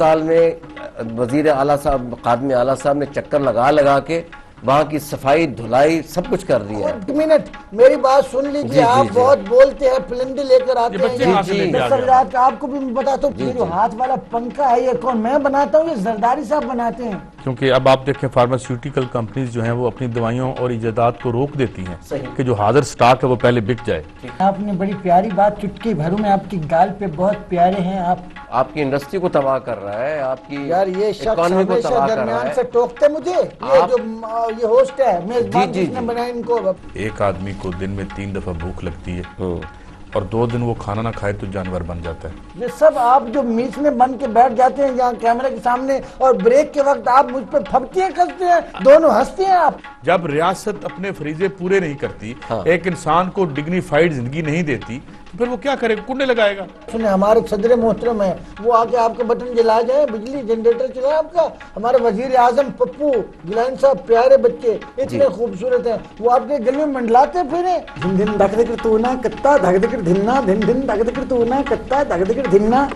अस्पताल में वज़ीर आला साहब कादमी अला साहब ने चक्कर लगा लगा के वहाँ की सफ़ाई धुलाई सब कुछ कर दिया है। मिनट मेरी बात सुन लीजिए आप जी। बहुत बोलते हैं फिलंडी लेकर आते हैं। जी, आ सर आपको भी मैं बताता हूँ जो। हाथ वाला पंखा है ये कौन? मैं बनाता हूँ ये जरदारी साहब बनाते हैं। क्योंकि अब आप देखें फार्मास्यूटिकल कंपनीज़ जो हैं वो अपनी दवाइयों और इजादात को रोक देती हैं। कि जो हाजिर स्टॉक है वो पहले बिक जाए। आपने बड़ी प्यारी बात चुटकी भरू में आपकी गाल पे बहुत प्यारे हैं आप आपकी इंडस्ट्री को तबाह कर रहा है आपकी यार ये इकोनॉमी को तबाह कर रहा दरमियान से टोकते मुझे। ये जो ये होस्ट है मेजबान जी, जी, जिसने जी। बनाया इनको एक आदमी को दिन में तीन दफ़ा भूख लगती है हम्म। और दो दिन वो खाना ना खाए तो जानवर बन जाता है ये सब आप जो मीच में बन के बैठ जाते हैं यहाँ कैमरे के सामने और ब्रेक के वक्त आप मुझ पर फपतियाँ कसते हैं दोनों हँसते हैं आप जब रियासत अपने फरीजे पूरे नहीं करती हाँ। एक इंसान को डिग्निफाइड ज़िंदगी नहीं देती फिर वो क्या करेगा? कुंडे लगाएगा। सुने हमारे सदर मोहतरम है। वो आके आपका बटन जला जाए बिजली जनरेटर चलाए आपका। हमारे वज़ीर आज़म पप्पू गिलान साहब प्यारे बच्चे इतने खूबसूरत हैं। वो आपके गले में मंडलाते फिर धिन धिन धक धक तू ना कत्ता धक धक धिन्ना धिन धिन धक धक तू ना कत्ता धक धक धिन्ना।